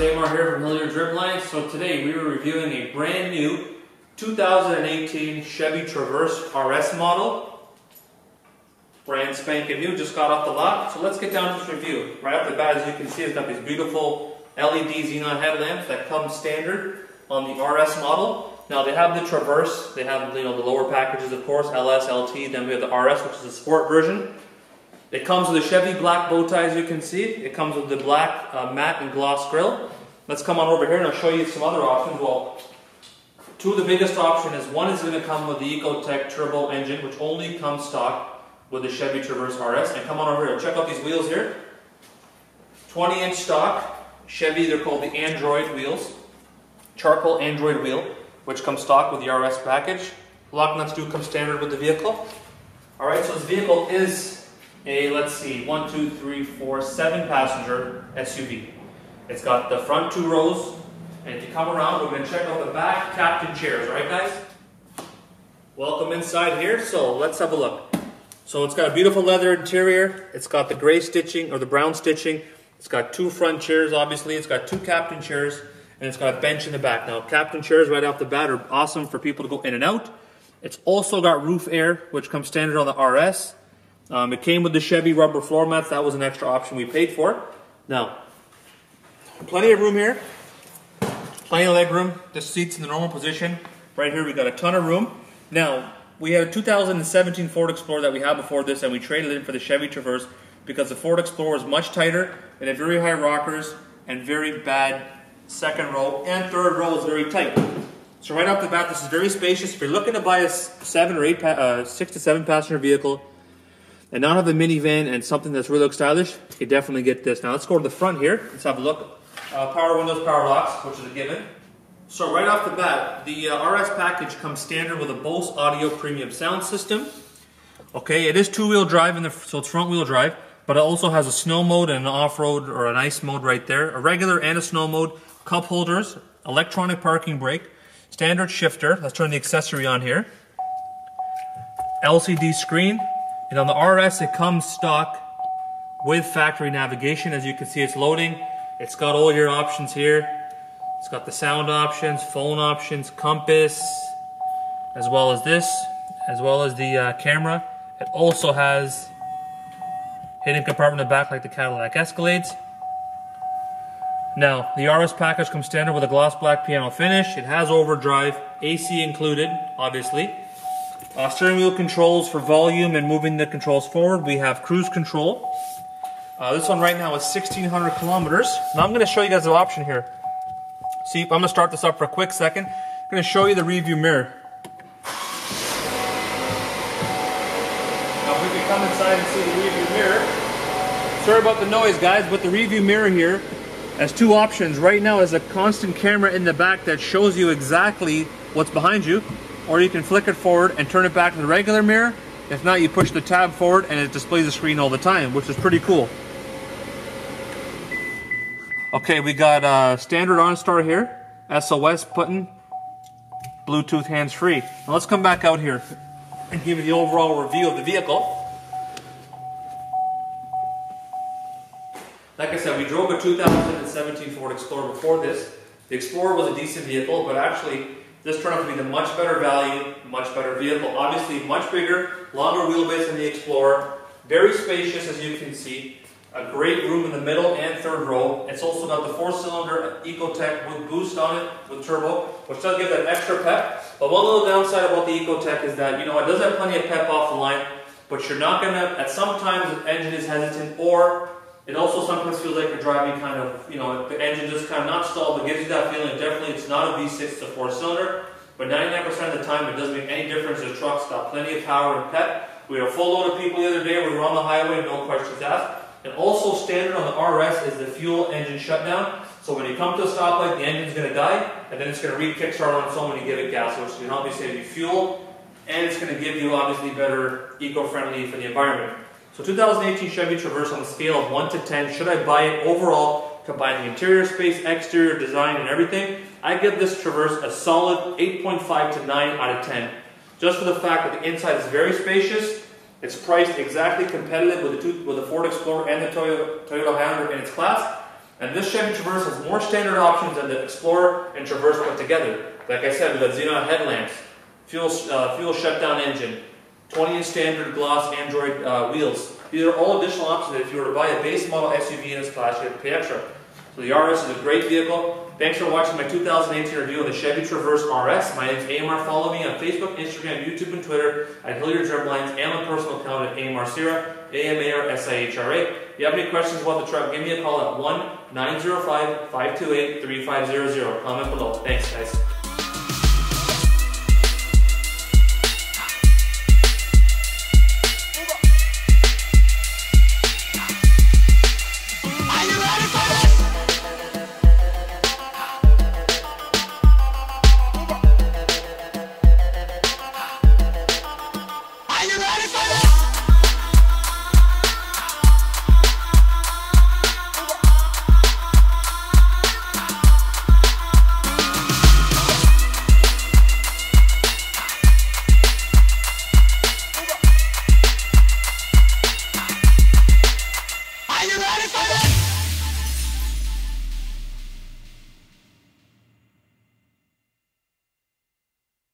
on? Here from Hillyard's Rim Lion. So today we are reviewing a brand new 2018 Chevy Traverse RS model. Brand spanking new, just got off the lot. So let's get down to this review. Right off the bat, as you can see, it's got these beautiful LED xenon headlamps that come standard on the RS model. Now they have the Traverse, they have you know the lower packages of course, LS, LT, then we have the RS which is the sport version. It comes with a Chevy black bow tie as you can see. It comes with the black uh, matte and gloss grille. Let's come on over here and I'll show you some other options. Well, two of the biggest options is one is going to come with the Ecotec turbo engine which only comes stock with the Chevy Traverse RS. And come on over here, check out these wheels here. 20 inch stock, Chevy, they're called the Android wheels. Charcoal Android wheel, which comes stock with the RS package. Lock nuts do come standard with the vehicle. Alright, so this vehicle is a, let's see, one, two, three, four, seven passenger SUV. It's got the front two rows, and if you come around, we're going to check out the back captain chairs, right guys? Welcome inside here, so let's have a look. So it's got a beautiful leather interior, it's got the gray stitching, or the brown stitching, it's got two front chairs, obviously, it's got two captain chairs, and it's got a bench in the back. Now, captain chairs right off the bat are awesome for people to go in and out. It's also got roof air, which comes standard on the RS. Um, it came with the Chevy rubber floor mats. That was an extra option we paid for. Now, plenty of room here. Plenty of leg room. The seat's in the normal position. Right here we got a ton of room. Now, we had a 2017 Ford Explorer that we had before this and we traded in for the Chevy Traverse because the Ford Explorer is much tighter and had very high rockers and very bad second row and third row is very tight. So right off the bat, this is very spacious. If you're looking to buy a seven or eight, uh, six to seven passenger vehicle, and not have a minivan and something that's really stylish, you definitely get this. Now let's go to the front here. Let's have a look. Uh, power windows, power locks, which is a given. So right off the bat, the uh, RS package comes standard with a Bose Audio Premium sound system. Okay, it is two-wheel drive, in the, so it's front-wheel drive, but it also has a snow mode and an off-road or an ice mode right there. A regular and a snow mode, cup holders, electronic parking brake, standard shifter. Let's turn the accessory on here. LCD screen, and on the RS, it comes stock with factory navigation. As you can see, it's loading. It's got all your options here. It's got the sound options, phone options, compass, as well as this, as well as the uh, camera. It also has hidden compartment in the back like the Cadillac Escalades. Now, the RS package comes standard with a gloss black piano finish. It has overdrive, AC included, obviously. Uh, steering wheel controls for volume and moving the controls forward. We have cruise control. Uh, this one right now is 1600 kilometers. Now I'm going to show you guys an option here. See, I'm going to start this up for a quick second. I'm going to show you the rear view mirror. Now if we can come inside and see the rear view mirror. Sorry about the noise guys, but the rear view mirror here has two options. Right now is a constant camera in the back that shows you exactly what's behind you or you can flick it forward and turn it back to the regular mirror. If not, you push the tab forward and it displays the screen all the time, which is pretty cool. Okay, we got uh, standard OnStar here, SOS button, Bluetooth hands-free. Now let's come back out here and give you the overall review of the vehicle. Like I said, we drove a 2017 Ford Explorer before this. The Explorer was a decent vehicle, but actually this turned out to be the much better value, much better vehicle. Obviously much bigger, longer wheelbase than the Explorer. Very spacious as you can see. A great room in the middle and third row. It's also got the four-cylinder Ecotec with boost on it, with turbo, which does give that extra pep. But one little downside about the Ecotec is that, you know, it does have plenty of pep off the line, but you're not going to, at some times the engine is hesitant or it also sometimes feels like you're driving kind of, you know, the engine just kind of not stalled, but gives you that feeling. Definitely, it's not a V6, it's a four-cylinder. But 99% of the time, it doesn't make any difference. The truck's got plenty of power and pep. We had a full load of people the other day. We were on the highway, no questions asked. And also standard on the RS is the fuel engine shutdown. So when you come to a stoplight, the engine's going to die, and then it's going to re-kickstart on its own when you give it gas, which can obviously save you fuel, and it's going to give you obviously better eco-friendly for the environment. So 2018 Chevy Traverse on a scale of 1 to 10, should I buy it overall, combining interior space, exterior design, and everything? I give this Traverse a solid 8.5 to 9 out of 10. Just for the fact that the inside is very spacious, it's priced exactly competitive with the, with the Ford Explorer and the Toyota, Toyota Highlander in its class, And this Chevy Traverse has more standard options than the Explorer and Traverse put together. Like I said, we've got xenon headlamps, fuel, uh, fuel shutdown engine, 20 inch standard gloss Android uh, wheels. These are all additional options if you were to buy a base model SUV in this class, you have to pay extra. So the RS is a great vehicle. Thanks for watching my 2018 review of the Chevy Traverse RS. My name is Amar. Follow me on Facebook, Instagram, YouTube, and Twitter at Hillyard's Rim Lions and my personal account at Amar Sihra, A-M-A-R-S-I-H-R-A. If you have any questions about the truck, give me a call at 1-905-528-3500. Comment below. Thanks, guys.